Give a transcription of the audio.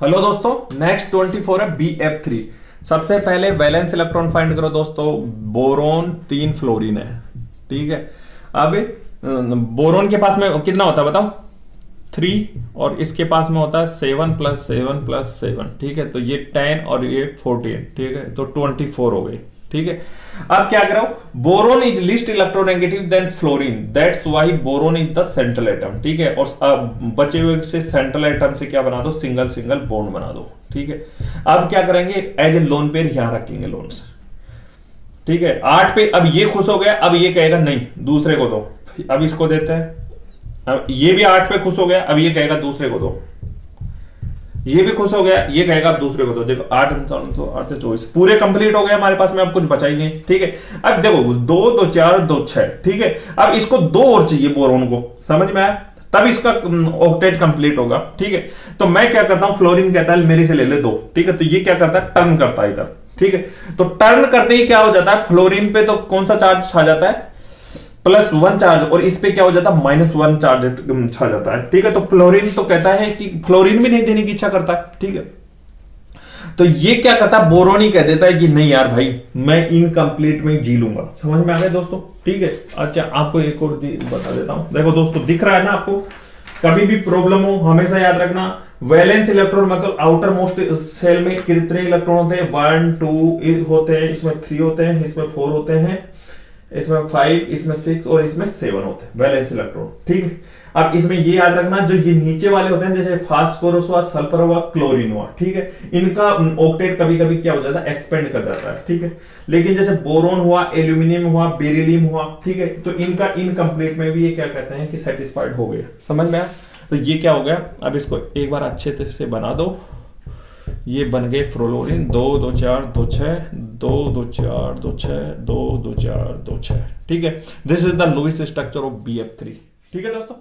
Hello दोस्तों next 24 है B F three सबसे पहले वैलेंस इलेक्ट्रॉन फाइंड करो दोस्तों बोरोन तीन फ्लोरीन है, ठीक है? अब बोरोन के पास में कितना होता है बताओ? थ्री और इसके पास में होता है seven plus seven plus seven ठीक है? तो ये टेन और ये फोर्टीन ठीक है? तो ट्वेंटी फोर हो गई ठीक है? अब क्या करो boron is least electronegative than fluorine that's why boron is the central atom ठीक है? और बचे हुए से सेंट्रल एटम से क्या बना दो? सिंगल सिंगल बॉन्ड बना दो, ठीक है? अब क्या करेंगे? एज ए लोन पेयर यहाँ रखेंगे लोन ठीक है? आठ पे, अब ये खुश हो गया, अब ये कहेगा, नहीं, दूसरे को दो। अब इसको देते हैं। अब ये भी आठ पे खुश हो गया, अब ये कहेगा, दूसरे को दो। ये भी खुश हो गया, ये कहेगा आप दूसरे को तो देखो, आठ तो आठ चौबीस, पूरे कंप्लीट हो गए हमारे पास में, अब कुछ बचा ही नहीं, ठीक है? अब देखो, दो दो, चार, दो, छह, ठीक है? अब इसको दो और चाहिए बोरोन को, समझ में आया? तब इसका ऑक्टेट कंप्लीट होगा, ठीक है? तो मैं क्या करता हूँ फ्लोरिन कहता है, मेरे से ले ले दो, ठीक है? तो ये क्या करता है टर्न करता है इधर, ठीक है? तो टर्न करते ही क्या हो जाता है फ्लोरिन पे तो कौन सा चार्ज छा जाता है? प्लस वन चार्ज, और इस पे क्या हो जाता है? माइनस वन चार्ज छा जाता है। ठीक है तो फ्लोरिन तो कहता है कि फ्लोरिन भी नहीं देने की इच्छा करता ठीक है। तो ये क्या करता है? बोरोन ही कह देता है कि नहीं यार भाई, मैं इनकम्प्लीट में जी लूँगा। समझ में आ गया दोस्तों? ठीक है। अच्छा आपको एक और बता देता हूँ। देखो दोस्तों, दिख रहा है ना आपको? कभी भी प्रॉब्लम हो, हमेशा याद रखना। वैलेंस इलेक्ट्रॉन मतलब आउटर मोस्ट सेल में कितने इलेक्ट्रॉन होते हैं? वन टू होते हैं, इसमें थ्री होते हैं, इसमें फोर होते हैं। इसमें फाइव इसमें सिक्स और इसमें सेवन होते हैं। वैलेंस इलेक्ट्रॉन ठीक है? अब इसमें ये याद रखना, जो ये नीचे वाले होते हैं, जैसे फास्फोरस हुआ सल्फ़र हुआ क्लोरीन हुआ, ठीक है? इनका ऑक्टेट कभी कभी क्या हो जाता है? एक्सपेंड कर जाता है, ठीक है? लेकिन जैसे बोरोन हुआ एल्यूमिनियम हुआ बेरिलियम हुआ, ठीक है? तो इनका इनकम्प्लीट में भी ये क्या कहते हैं कि सेटिस्फाइड हो गया। समझ में आया? तो ये क्या हो गया? अब इसको एक बार अच्छे से बना दो। ये बन गए फ्रोलोरिन। दो दो, चार, दो छ दो दो, चार, दो छ दो दो, चार, दो छ ठीक है? This is the Lewis structure of B F three ठीक है दोस्तों?